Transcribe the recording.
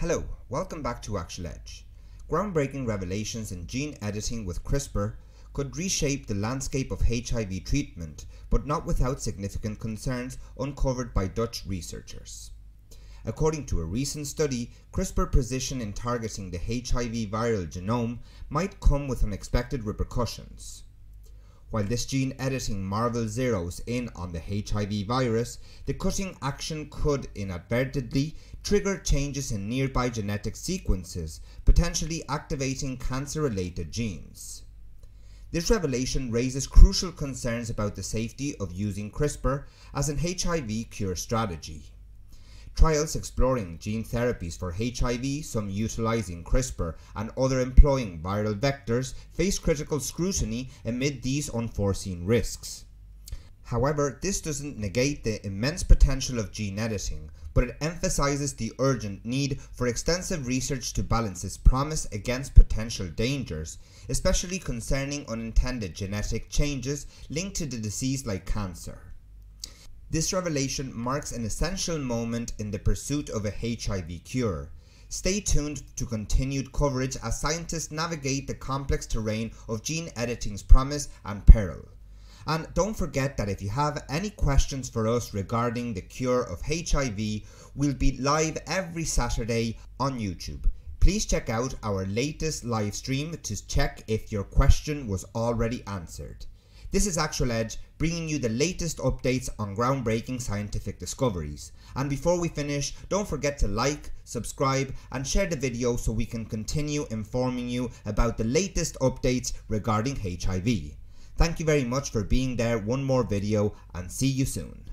Hello, welcome back to Actual Edge. Groundbreaking revelations in gene editing with CRISPR could reshape the landscape of HIV treatment, but not without significant concerns uncovered by Dutch researchers. According to a recent study, CRISPR precision in targeting the HIV viral genome might come with unexpected repercussions. While this gene editing marvel zeroes in on the HIV virus, the cutting action could inadvertently trigger changes in nearby genetic sequences, potentially activating cancer related genes. This revelation raises crucial concerns about the safety of using CRISPR as an HIV cure strategy. Trials exploring gene therapies for HIV, some utilizing CRISPR and other employing viral vectors, face critical scrutiny amid these unforeseen risks. However, this doesn't negate the immense potential of gene editing, but it emphasizes the urgent need for extensive research to balance its promise against potential dangers, especially concerning unintended genetic changes linked to the disease like cancer. This revelation marks an essential moment in the pursuit of a HIV cure. Stay tuned to continued coverage as scientists navigate the complex terrain of gene editing's promise and peril. And don't forget that if you have any questions for us regarding the cure of HIV, we'll be live every Saturday on YouTube. Please check out our latest live stream to check if your question was already answered. This is Actual Edge bringing you the latest updates on groundbreaking scientific discoveries. And before we finish, don't forget to like, subscribe and share the video so we can continue informing you about the latest updates regarding HIV. Thank you very much for being there one more video and see you soon.